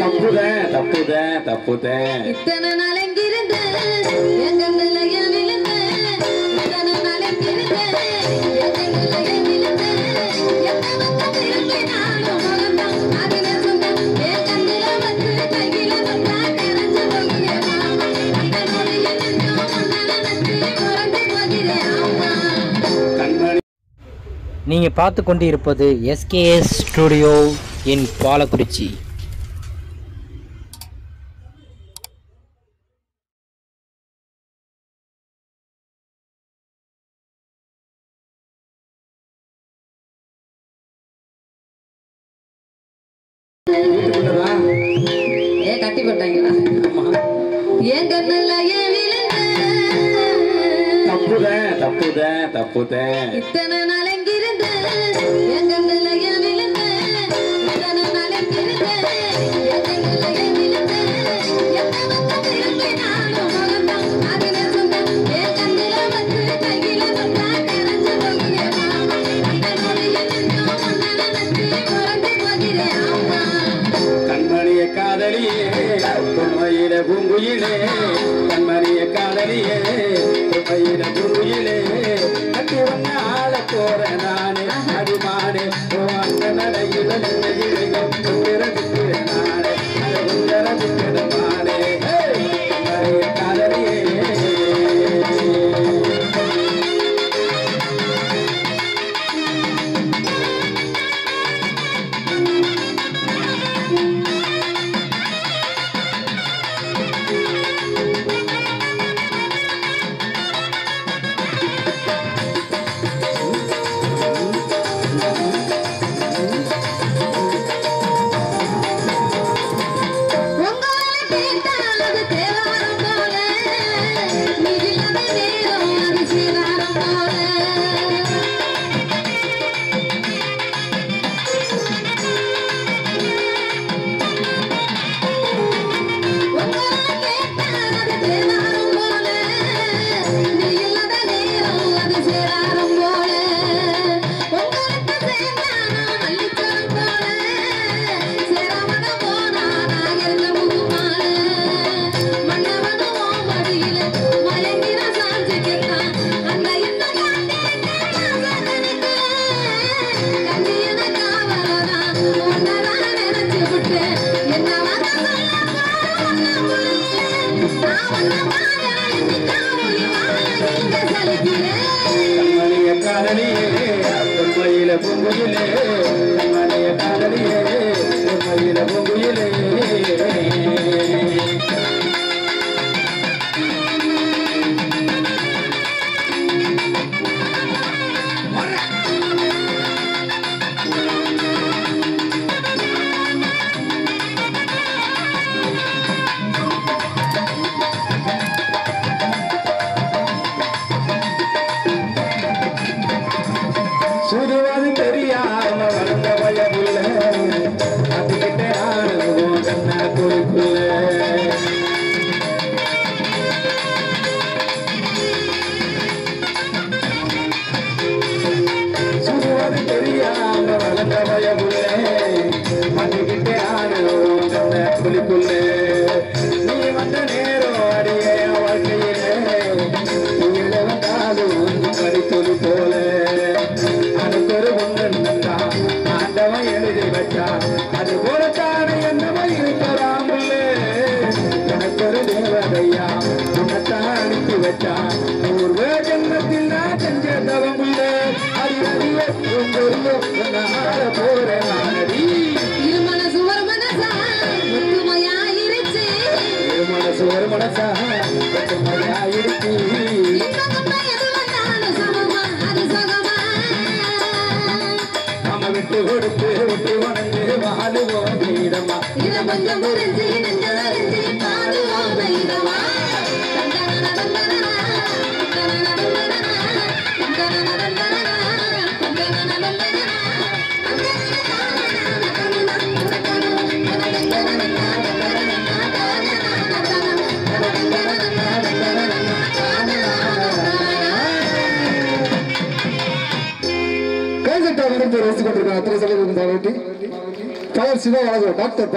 தப்புதான் தப்புதான் தப்புதான் இத்தனை நாளெங்கிருந்து எங்க நிலைய விழுந்து இத்தனை நாளெங்கிருந்து நீங்கள் பார்த்து கொண்டு இருப்பது எஸ்கேஎஸ் ஸ்டுடியோ இன் பாலக்குறிச்சி? ஏ கட்டி போட்டாங்களா ஆமா. என் கண்ணில ஏன் விழுந்து தப்புதான் தப்புதான் தப்புதான் இத்தனை நாளெங்கிருந்து எங்க பொன்மையில பூங்குயிலே கண்மணிய காதலியே பொன்மையில பூங்குயிலே கட்டி வந்த ஆள போற நானே அடிமானே ஓ அந்த நடையில நின்னையே கண்மணிய காதலியே பொன்மையில பூங்குயிலே கண்மணிய கண்ணா குறிப்புள்ள நீ வந்த நேரம் அடியே வாழ்க்கையிலே. கீழே வந்தாலும் கடித்தொலி போல. அதுக்கு ஒரு ஒண்ணு ஆண்டவன் எழுதி வச்சான் அது போலத்தானே என்னவோ இருக்கலாம் எனக்கு ஒரு தேவதையா உன்னைத்தான் அனுப்பி வச்சான் பூர்வ ஜென்மத்தில் நான் செஞ்ச தவம் உள்ள. அறிவறிய போறேன் வரைக்கும் ரசித்து கொண்டிருக்கிற அத்தனை செலவு சிவா வழங்கும். டாக்டர்